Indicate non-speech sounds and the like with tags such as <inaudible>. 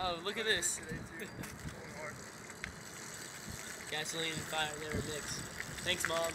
Oh, look at this. <laughs> Gasoline and fire, never mix. Thanks, Mom.